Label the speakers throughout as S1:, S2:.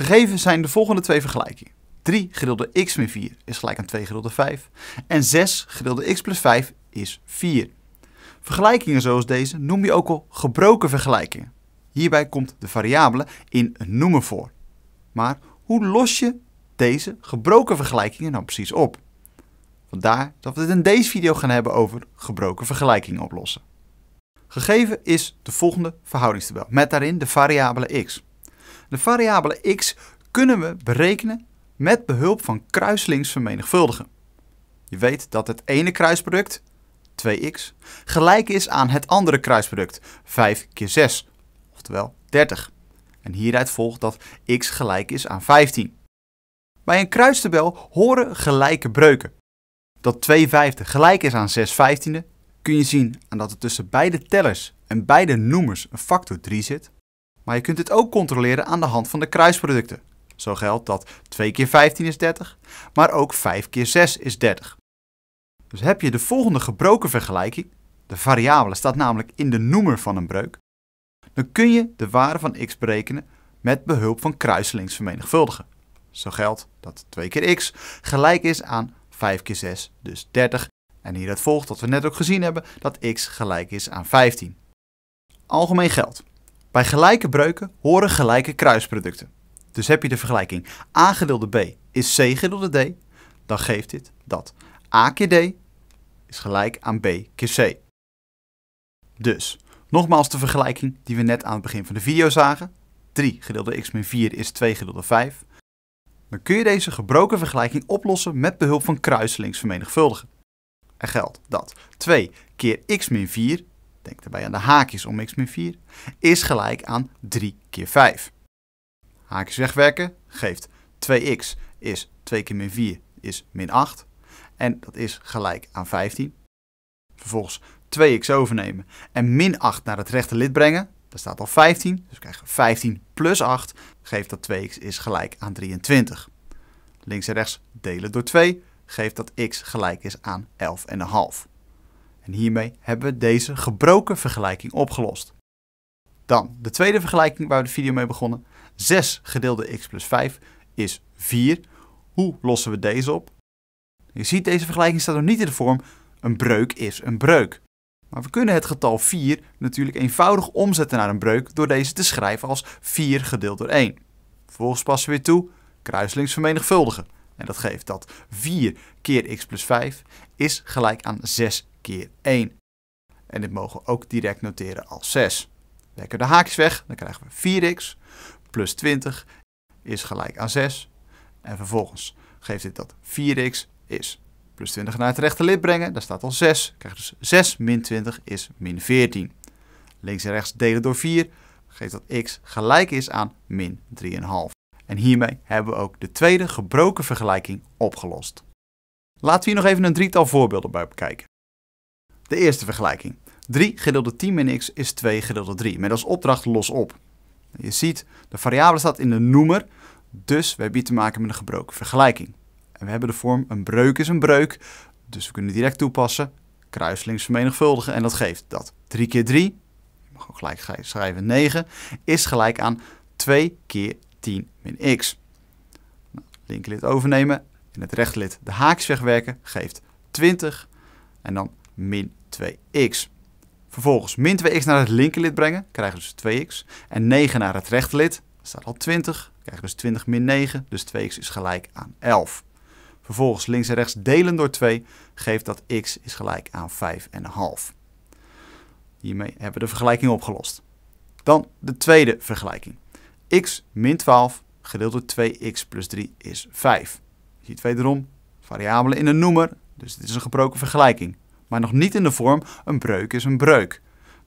S1: Gegeven zijn de volgende twee vergelijkingen. 3 gedeeld door x min 4 is gelijk aan 2 gedeeld door 5. En 6 gedeeld door x plus 5 is 4. Vergelijkingen zoals deze noem je ook al gebroken vergelijkingen. Hierbij komt de variabele in een noemer voor. Maar hoe los je deze gebroken vergelijkingen nou precies op? Vandaar dat we het in deze video gaan hebben over gebroken vergelijkingen oplossen. Gegeven is de volgende verhoudingstabel met daarin de variabele x. De variabele x kunnen we berekenen met behulp van kruislings vermenigvuldigen. Je weet dat het ene kruisproduct, 2x, gelijk is aan het andere kruisproduct, 5 keer 6, oftewel 30. En hieruit volgt dat x gelijk is aan 15. Bij een kruistabel horen gelijke breuken. Dat 2 vijfde gelijk is aan 6 vijftiende kun je zien aan dat er tussen beide tellers en beide noemers een factor 3 zit. Maar je kunt dit ook controleren aan de hand van de kruisproducten. Zo geldt dat 2 keer 15 is 30, maar ook 5 keer 6 is 30. Dus heb je de volgende gebroken vergelijking, de variabele staat namelijk in de noemer van een breuk, dan kun je de waarde van x berekenen met behulp van kruiselings vermenigvuldigen. Zo geldt dat 2 keer x gelijk is aan 5 keer 6, dus 30. En hieruit volgt wat we net ook gezien hebben, dat x gelijk is aan 15. Algemeen geldt. Bij gelijke breuken horen gelijke kruisproducten. Dus heb je de vergelijking a gedeelde b is c gedeelde d, dan geeft dit dat a keer d is gelijk aan b keer c. Dus, nogmaals de vergelijking die we net aan het begin van de video zagen. 3 gedeeld door x min 4 is 2 gedeeld door 5. Dan kun je deze gebroken vergelijking oplossen met behulp van kruiselings vermenigvuldigen. Er geldt dat 2 keer x min 4, denk daarbij aan de haakjes om x min 4, is gelijk aan 3 keer 5. Haakjes wegwerken geeft 2x is 2 keer min 4 is min 8. En dat is gelijk aan 15. Vervolgens 2x overnemen en min 8 naar het rechte lid brengen. Daar staat al 15, dus we krijgen 15 plus 8 geeft dat 2x is gelijk aan 23. Links en rechts delen door 2 geeft dat x gelijk is aan 11,5. En hiermee hebben we deze gebroken vergelijking opgelost. Dan de tweede vergelijking waar we de video mee begonnen. 6 gedeeld door x plus 5 is 4. Hoe lossen we deze op? Je ziet deze vergelijking staat nog niet in de vorm een breuk is een breuk. Maar we kunnen het getal 4 natuurlijk eenvoudig omzetten naar een breuk door deze te schrijven als 4 gedeeld door 1. Vervolgens passen we weer toe kruiselings vermenigvuldigen. En dat geeft dat 4 keer x plus 5 is gelijk aan 6 keer 1. En dit mogen we ook direct noteren als 6. Lekker de haakjes weg, dan krijgen we 4x plus 20 is gelijk aan 6. En vervolgens geeft dit dat 4x is plus 20 naar het rechte lid brengen. Daar staat al 6. Krijg dus 6 min 20 is min 14. Links en rechts delen door 4 geeft dat x gelijk is aan min 3,5. En hiermee hebben we ook de tweede gebroken vergelijking opgelost. Laten we hier nog even een drietal voorbeelden bij bekijken. De eerste vergelijking. 3 gedeeld door 10 min x is 2 gedeeld door 3. Met als opdracht los op. Je ziet, de variabele staat in de noemer, dus we hebben hier te maken met een gebroken vergelijking. En we hebben de vorm een breuk is een breuk, dus we kunnen direct toepassen, kruiselings vermenigvuldigen en dat geeft dat 3 keer 3, je mag ook gelijk schrijven 9, is gelijk aan 2 keer 10 min x. Nou, linkerlid overnemen en het rechterlid de haakjes wegwerken geeft 20 en dan min 2x. Vervolgens min 2x naar het linkerlid brengen, krijgen we dus 2x. En 9 naar het rechterlid, staat al 20, krijgen we dus 20 min 9, dus 2x is gelijk aan 11. Vervolgens links en rechts delen door 2 geeft dat x is gelijk aan 5,5. Hiermee hebben we de vergelijking opgelost. Dan de tweede vergelijking. x min 12 gedeeld door 2x plus 3 is 5. Je ziet wederom variabelen in een noemer, dus dit is een gebroken vergelijking maar nog niet in de vorm een breuk is een breuk.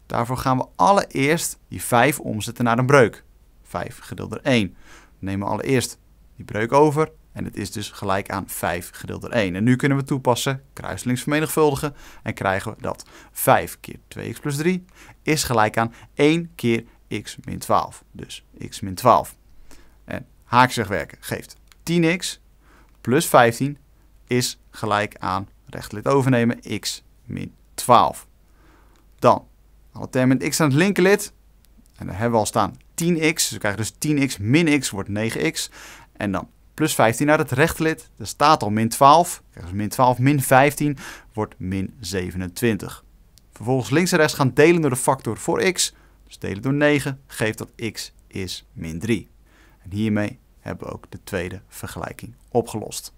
S1: Daarvoor gaan we allereerst die 5 omzetten naar een breuk. 5 gedeeld door 1. Dan nemen we allereerst die breuk over en het is dus gelijk aan 5 gedeeld door 1. En nu kunnen we toepassen, kruiselings vermenigvuldigen en krijgen we dat 5 keer 2x plus 3 is gelijk aan 1 keer x min 12. Dus x min 12. En haakjes wegwerken geeft 10x plus 15 is gelijk aan rechtlid overnemen x min 12. Dan alle termen met x aan het linkerlid. En daar hebben we al staan 10x. Dus we krijgen dus 10x min x wordt 9x. En dan plus 15 naar het rechterlid. Er staat al min 12. Dus min 12 min 15 wordt min 27. Vervolgens links en rechts gaan delen door de factor voor x. Dus delen door 9 geeft dat x is min 3. En hiermee hebben we ook de tweede vergelijking opgelost.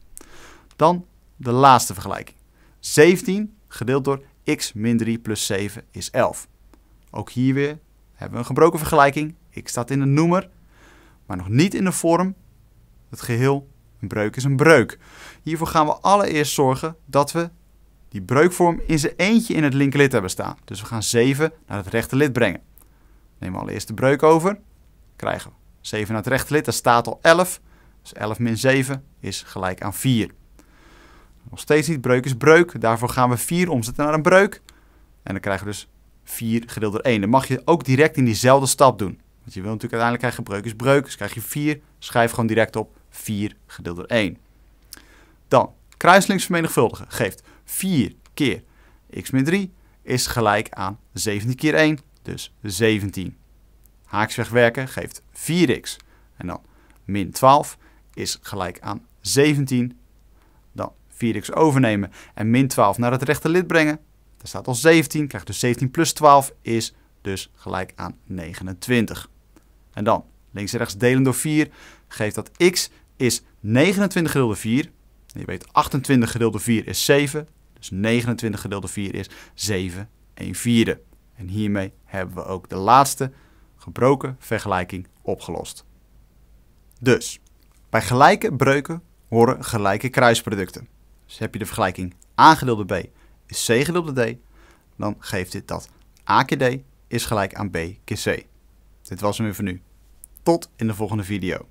S1: Dan de laatste vergelijking. 17 gedeeld door x min 3 plus 7 is 11. Ook hier weer hebben we een gebroken vergelijking. x staat in de noemer, maar nog niet in de vorm. Het geheel, een breuk is een breuk. Hiervoor gaan we allereerst zorgen dat we die breukvorm in zijn eentje in het linkerlid hebben staan. Dus we gaan 7 naar het rechterlid brengen. Nemen we allereerst de breuk over. Krijgen we 7 naar het rechterlid, daar staat al 11. Dus 11 min 7 is gelijk aan 4. Nog steeds niet, breuk is breuk. Daarvoor gaan we 4 omzetten naar een breuk. En dan krijgen we dus 4 gedeeld door 1. Dan mag je ook direct in diezelfde stap doen. Want je wil natuurlijk uiteindelijk krijgen breuk is breuk. Dus krijg je 4, schrijf gewoon direct op 4 gedeeld door 1. Dan, kruislinks vermenigvuldigen geeft 4 keer x min 3 is gelijk aan 17 keer 1, dus 17. Haaks wegwerken geeft 4x. En dan min 12 is gelijk aan 17. Dan 4x overnemen en min 12 naar het rechterlid brengen. Daar staat al 17, krijg dus 17 plus 12 is dus gelijk aan 29. En dan links en rechts delen door 4 geeft dat x is 29 gedeeld door 4. En je weet 28 gedeeld door 4 is 7. Dus 29 gedeeld door 4 is 7 1 vierde. En hiermee hebben we ook de laatste gebroken vergelijking opgelost. Dus, bij gelijke breuken horen gelijke kruisproducten. Dus heb je de vergelijking a gedeeld door b is c gedeeld door d, dan geeft dit dat a keer d is gelijk aan b keer c. Dit was hem weer voor nu. Tot in de volgende video.